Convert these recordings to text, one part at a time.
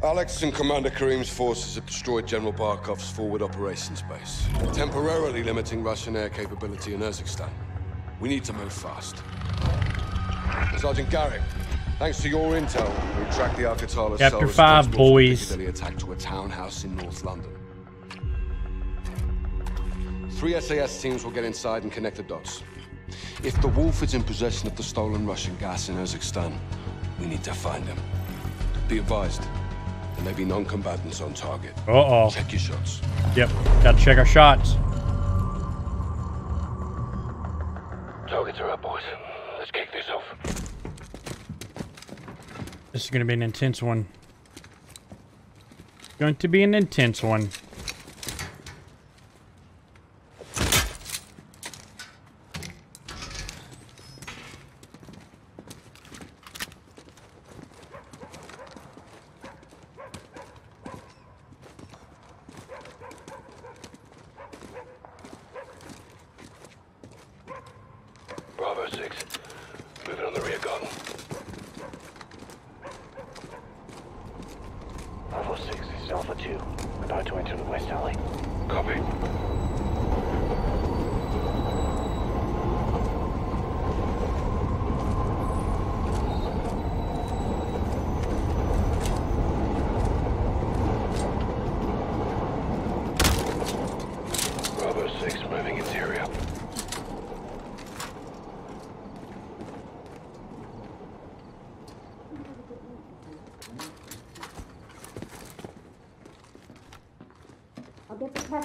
Alex and Commander Karim's forces have destroyed General Barkov's forward operations base, temporarily limiting Russian air capability in Uzbekistan. We need to move fast. Sergeant Garrick, thanks to your intel, we tracked the Al-Qatala Chapter cell five, responsible for boys. Attack to a townhouse in North London. Three SAS teams will get inside and connect the dots. If the Wolf is in possession of the stolen Russian gas in Uzbekistan, we need to find him. Be advised, there may be non-combatants on target. Uh-oh. Check your shots. Yep. Gotta check our shots. Targets are up, boys. Let's kick this off. This is gonna be an intense one. Going to be an intense one. Tower 20 to the west alley. Copy. Bravo 6 moving interior.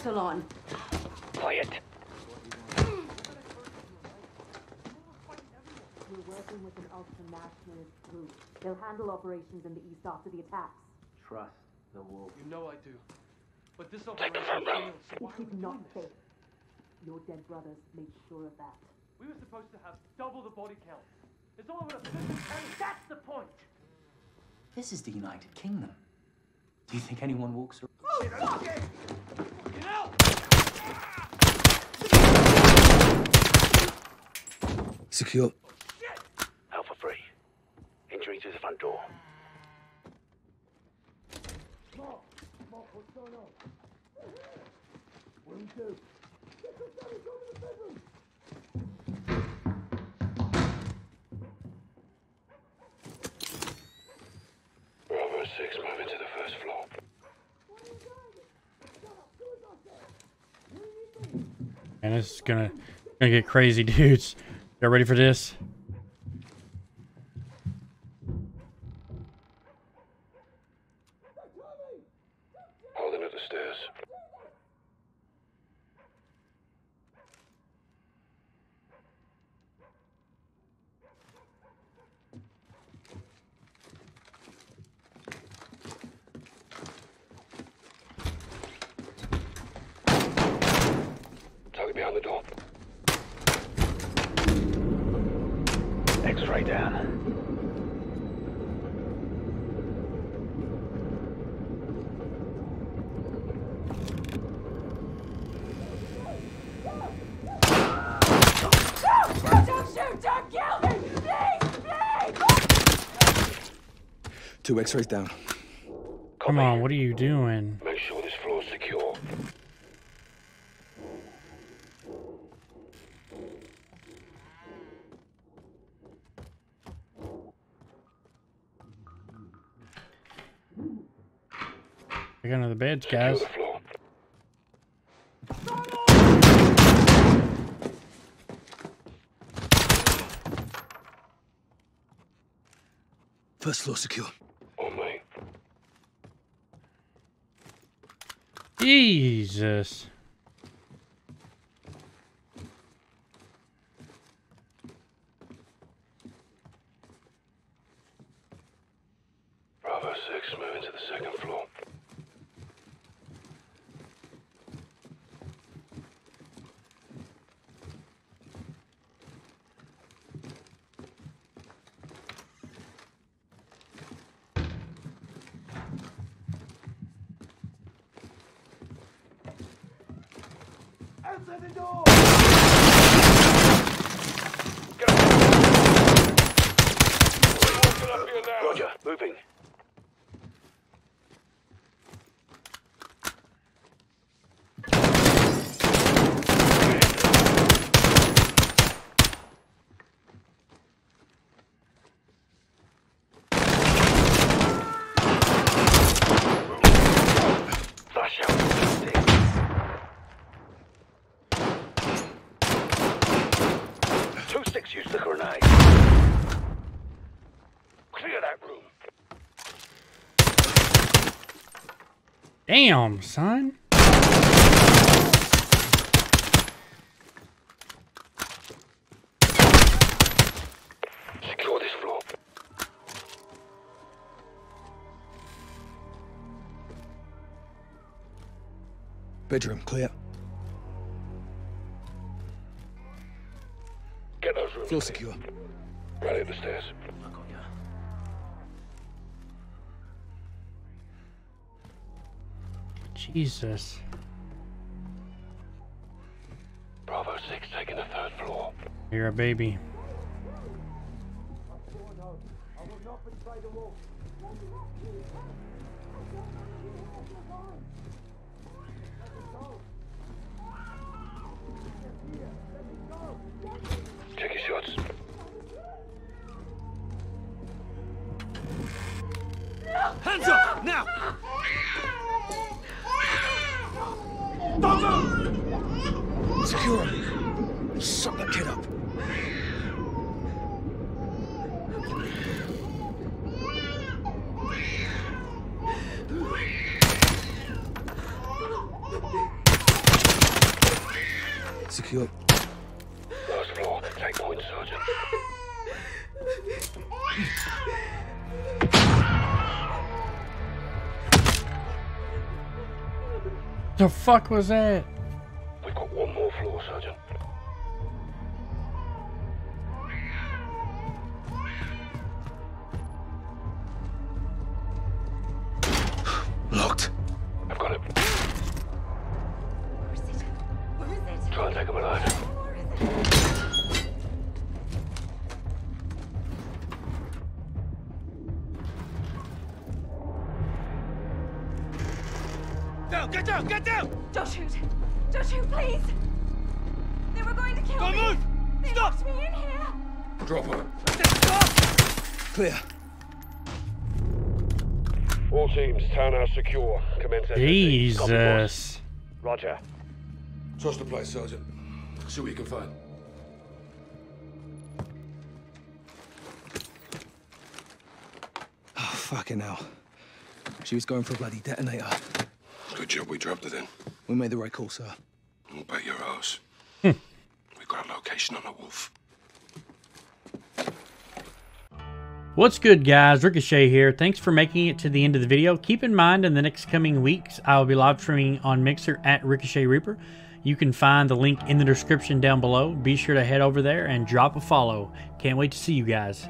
Get on. Quiet. We're working with an ultra-nationalist group. They'll handle operations in the east after the attacks. Trust the wolf. You know I do. But this operation front row. failed, so It are we not doing this? safe. Your dead brothers made sure of that. We were supposed to have double the body count. It's all over the and that's the point. This is the United Kingdom. Do you think anyone walks around? Oh, you know? Secure. Alpha 3. Entering through the front door. Bravo 6, moving to the first floor. And is gonna gonna get crazy, dudes. Y'all ready for this? Holding at the stairs. Target behind the door. X-ray down. Don't shoot! Don't kill me! Please! Please! Two X-rays down. Come on, what are you doing? Going to the beds, guys. First floor secure. On me. Jesus. Bravo 6, moving to the second floor. Answer the door! Walking up here now. Roger, moving. Damn, son. Secure this floor. Bedroom, clear. Get those rooms Floor clear. secure. Right at the stairs. Oh, Jesus. Bravo 6 taking the third floor. You're a baby. Check Secure. Last floor. Take point, Sergeant. The fuck was that? We've got one more floor, Sergeant. Locked. Down! Get down! Get down! Don't shoot! Don't shoot, please! They were going to kill Don't me! move! They Stop! me in here! Drop her. Stop! Clear. All teams, townhouse secure. Commence SSE. Copy, boss. Jesus. Roger. Trust the place, Sergeant. See what you can find. Oh, fucking hell. She was going for a bloody detonator. Good job we dropped it in. We made the right call, sir. I'll bet your ass. Hmm. We've got a location on the wolf. What's good, guys? Ricochet here. Thanks for making it to the end of the video. Keep in mind, in the next coming weeks, I will be live streaming on Mixer at Ricochet Reaper. You can find the link in the description down below. Be sure to head over there and drop a follow. Can't wait to see you guys.